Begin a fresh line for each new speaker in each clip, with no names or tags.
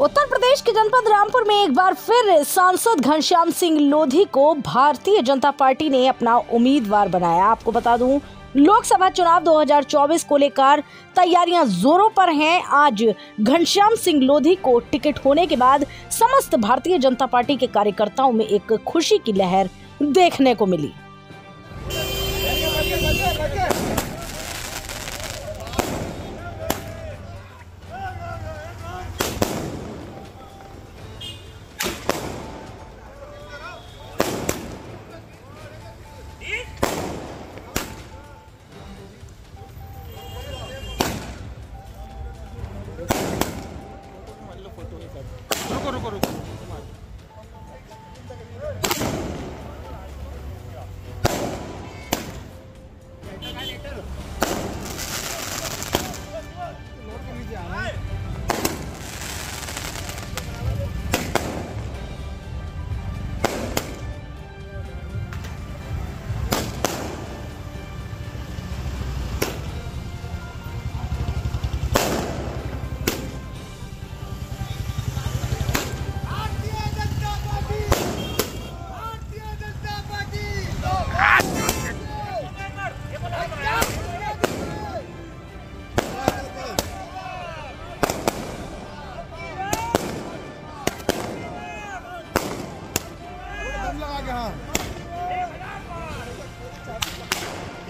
उत्तर प्रदेश के जनपद रामपुर में एक बार फिर सांसद घनश्याम सिंह लोधी को भारतीय जनता पार्टी ने अपना उम्मीदवार बनाया। आपको बता दूँ, लोकसभा चुनाव 2024 को लेकर तैयारियाँ जोरों पर हैं। आज घनश्याम सिंह लोधी को टिकट होने के बाद समस्त भारतीय जनता पार्टी के कार्यकर्ताओं में एक खुशी की लहर देखने को मिली।
रुको रुको रुको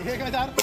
एक हज़ार